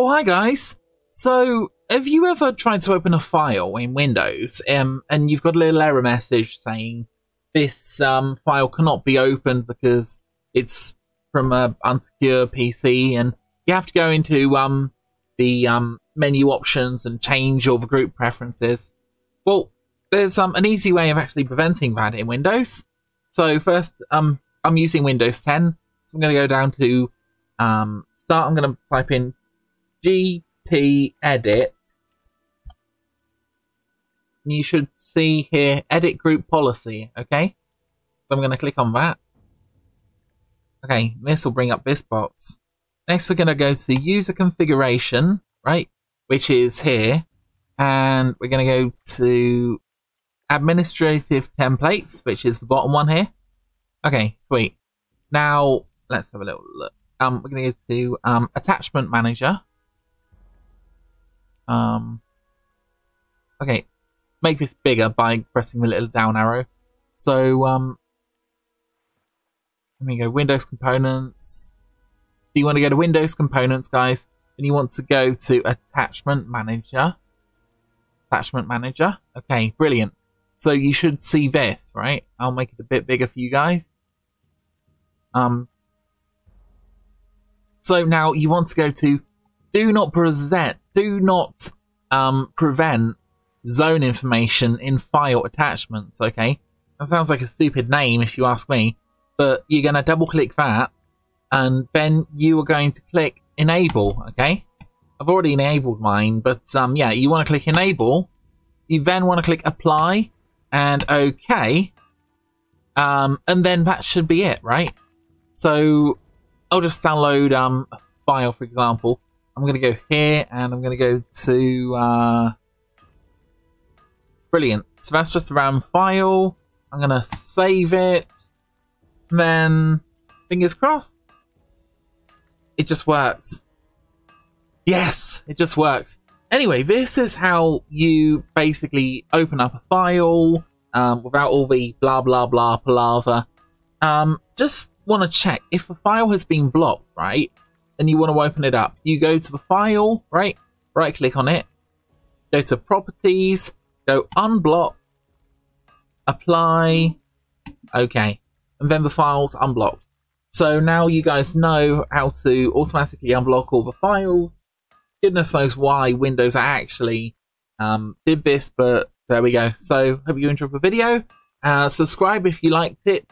Oh, hi guys. So, have you ever tried to open a file in Windows um, and you've got a little error message saying this um, file cannot be opened because it's from an unsecure PC and you have to go into um, the um, menu options and change all the group preferences? Well, there's um, an easy way of actually preventing that in Windows. So first, um, I'm using Windows 10, so I'm going to go down to start. I'm going to type in gp edit. You should see here edit group policy. Okay, so I'm going to click on that. Okay, this will bring up this box. Next, we're going to go to user configuration, right, which is here, and we're going to go to administrative templates, which is the bottom one here. Okay, sweet. Now let's have a little look. Um, we're going to go to um, attachment manager. Um, okay, make this bigger by pressing the little down arrow. So um, let me go Windows components. Do you want to go to Windows components, guys? And you want to go to attachment manager. Attachment manager. Okay, brilliant. So you should see this, right? I'll make it a bit bigger for you guys. Um, so now you want to go to do not present, do not um, prevent zone information in file attachments, okay? That sounds like a stupid name if you ask me, but you're going to double click that and then you are going to click enable, okay? I've already enabled mine, but um, yeah, you want to click enable. You then want to click apply and OK. Um, and then that should be it, right? So I'll just download um, a file, for example. I'm going to go here and I'm going to go to... Uh, brilliant. So that's just a RAM file. I'm going to save it. then, fingers crossed, it just works. Yes, it just works. Anyway, this is how you basically open up a file um, without all the blah blah blah palaver. Um, just want to check if a file has been blocked, right? And you want to open it up. You go to the file, right? Right click on it. Go to properties. Go unblock. Apply. Okay. And then the file's unblocked. So now you guys know how to automatically unblock all the files goodness knows why Windows actually um, did this, but there we go. So hope you enjoyed the video. Uh, subscribe if you liked it.